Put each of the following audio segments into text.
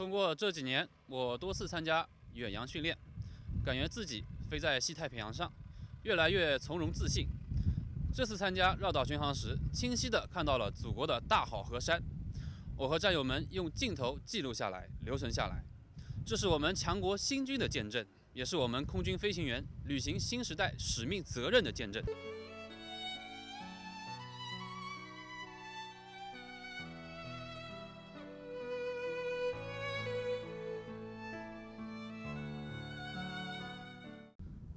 通过这几年，我多次参加远洋训练，感觉自己飞在西太平洋上，越来越从容自信。这次参加绕岛巡航时，清晰地看到了祖国的大好河山。我和战友们用镜头记录下来，留存下来。这是我们强国新军的见证，也是我们空军飞行员履行新时代使命责任的见证。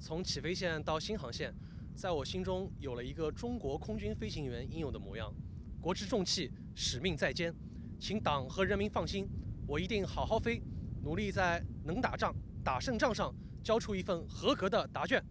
从起飞线到新航线，在我心中有了一个中国空军飞行员应有的模样。国之重器，使命在肩，请党和人民放心，我一定好好飞，努力在能打仗、打胜仗上交出一份合格的答卷。